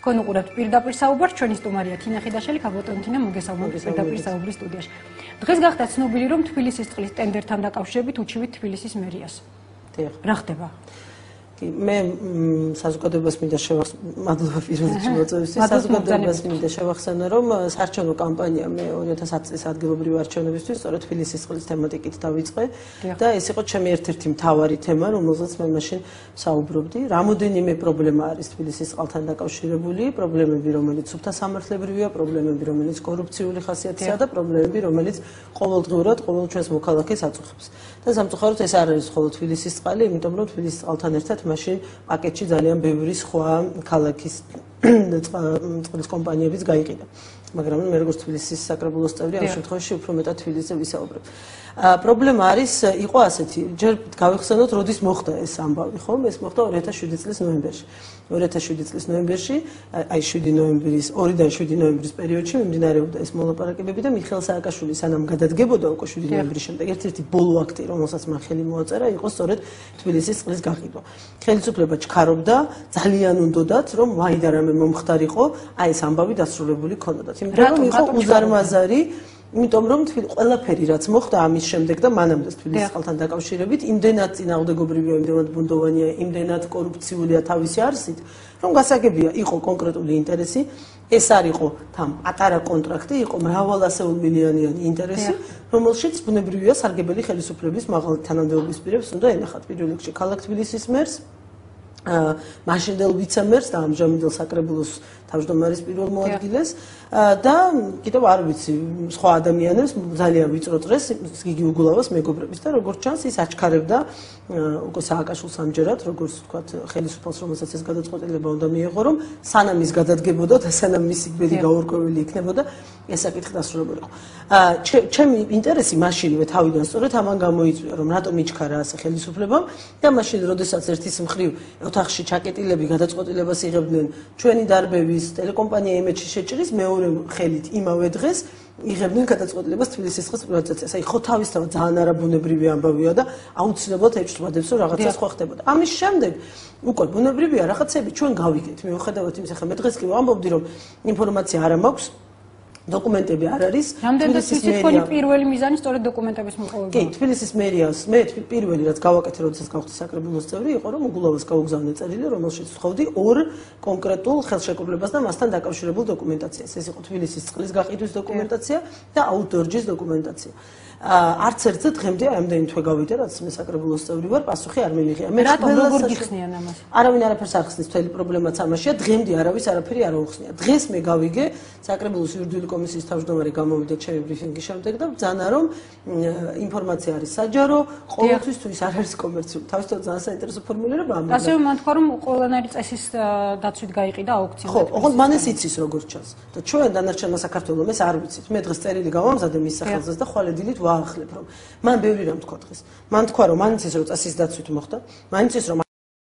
თქვენ უყურებთ პირდაპირ საუბარს ჩვენი სტუმარია თინა ხიდაშელი ქაბოტონთინა მოგესალმებით. პირდაპირ საუბრის სტუდიაში. დღეს გახდა ცნობილი რომ თბილისის წყლის ტენდერთან დაკავშირებით უჩივით თბილისის მერიას. დიახ. რა ხდება კი მე საზოგადოებას მინდა შევახსენო მადლობა პირველ რიგში მოწვევისთვის საზოგადოებას მინდა შევახსენო რომ საარჩევნო კამპანია მე 2010 წლის ადგილობრივი არჩევნებისთვის სწორედ თბილისის წყლის თემატიკით დავიწყე და ეს იყო ჩემი ერთ-ერთი მთავარი თემა რომელზეც მე მაშინ საუბრობდი. რამოდენიმე პრობლემა არის თბილისის წყალთან დაკავშირებული პრობლემები რომელიც სუფთა სამართლებრივია პრობლემები რომელიც კორუფციული ხასიათისაა და პრობლემები რომელიც ყოველდღიურად ყოველ ჩვენს მოქალაქეს აწუხებს. და სამწუხაროდ ეს არ არის მხოლოდ თბილისის წყალი იმიტომ რომ თბილისის წყალთან ერთად მაშინ პაკეტში ძალიან ბევრი სხვა ქალაქის წყლის კომპანიებიც გაიყიდა. მაგრამ მე როგორც თბილისის საკრებულოს წევრი ამ შემთხვევაში უფრო მეტად თბილისზე ვისაუბრებ. პრობლემა არის იყო ასეთი ჯერ გავიხსენოთ როდის მოხდა ეს ამბავი ხომ? ეს მოხდა 2007 წლის ნოემბერში. 2007 წლის ნოემბერში აი 7 ნოემბრის 2-დან 7 ნოემბრის პერიოდში მიმდინარეობდა ეს მოლაპარაკებები და მიხელ სააკაშვილი სანამ გადადგებოდა უკვე 7 ნოემბრის შემდეგ ერთ-ერთი ბოლო აქტი რომელსაც მან ხელი მოაწერა იყო სწორედ თბილისის წყლის გაყიდვა ხელისუფლება ჩქარობდა ძალიან უნდათ რომ ვაიდარამე მომხდარიყო აი ეს ამბავი დასრულებული ქონოდათ იმიტომ რომ იყო უზარმაზარი იმიტომ რომ თვით ყველაფერი რაც მოხდა ამის შემდეგ და მანამდე თბილისის ხალხთან დაკავშირებით იმდენად წინააღმდეგობრივია იმდენად ბუნდოვანია იმდენად კორუფციულია თავისი არსით რომ გასაგებია იყო კონკრეტული ინტერესი. ეს არისო თან პატარა კონტრაქტი იყო მრავალასეულ მილიონიანი ინტერესი რომელშიც ბუნებრივია სარგებელი ხელისუფლების მაღალი თანამდებობის პირებს უნდა ენახათ პირველ რიგში ქალაქ თბილისის მერს მაშინდელ ვიცემერს და ამჟამინდელ საკრებულოს თავმჯდომარის პირველ მოადგილეს. და კიდევ არ ვიცი სხვა ადამიანებს ძალიან ვიწრო წრეს გიგი უგულავას მეგობრების და როგორც ჩანს ის აჩქარებდა უკვე სააკაშვილს ამჯერად როგორც ვთქვათ ხელისუფალს რომელსაც ეს გადაწყვეტილება უნდა მიეღო რომ სანამ ის გადადგებოდა და სანამ მისი ბედი გაურკვეველი იქნებოდა ეს საკითხი დასრულებულიყო ჩემი ინტერესი მაშინვე თავიდან სწორედ ამან გამოიწვია რომ რატომ იჩქარა ასე ხელისუფლებამ და მაშინ როდესაც ერთის მხრივ ოთახში ჩაკეტილები გადაწყვეტილებას იღებდნენ ჩვენი დარბევის ტელეკომპანია იმეჩი შეჭრის მეორე ხელით იმავე დღეს იღებდნენ გადაწყვეტილებას თბილისის წყლის პრივატიზაციას. აი ხო თავისთავად ძალიან არაბუნებრივი ამბავია და აუცილებლად ეჭვმადებს რომ რაღაცა სხვა ხდებოდა. ამის შემდეგ უკვე ბუნებრივია რაღაცები ჩვენ გავიგეთ. მიუხედავად იმისა, ხა მე დღეს კი ვამბობდი რომ ინფორმაცია არ მაქვს დოკუმენტები არ არის. რამდენად ვიცი თქვენი პირველი მიზანი სწორედ დოკუმენტების მოპოვება? კი, თბილისის მერიას მე პირველი რაც გავაკეთე, როდესაც გავხდი საკრებულოს წევრი, იყო რომ უგულავას გავუგზავნე წერილი, რომელშიც ვთხოვდი ორ კონკრეტულ ხელშეკრულებას და მასთან დაკავშირებულ დოკუმენტაციას. ეს იყო თბილისის წყლის გაყიდვის დოკუმენტაცია და აუდორჯის დოკუმენტაცია. არც ერთზე დღემდე ამდენი თვე გავიდა, რაც მე საკრებულოს წევრი ვარ, პასუხი არ მიმიღია. მე რატომ როგორ გიხსნიან ამას? არავინ არაფერს არ ხსნის, თელი პრობლემაც ამაშია, დღემდე არავის არაფერი არ უხსნია. დღეს მე გავიგე, საკრებულოს იურიდიული კომისიის თავმჯდომარე გამოვიდა ჩემი ბრიფინგის შემდეგ და ბძანა რომ ინფორმაცია არის საჯარო, ყოველთვის თუ ის არ არის კომერციული. თავისთავად ძალიან საინტერესო ფორმულირება ამბობს. ასე რომ მან თქვა რომ ყველანაირი წესის დაცვით გაიყიდა აუქცია. ხო, ოღონდ მან ეს იცის როგორც ჩანს. და ჩვენ დანარჩენმა საქართველოს ეს არ ვიცით. მე დღეს წერილი გავამზადე მის სახელზე და ხვალედილით ვაახლებ რომ მან ბევრი რამ თქვა დღეს. მან თქვა რომ მან იცის რომ წესის დაცვით მოხდა, მან იცის რომ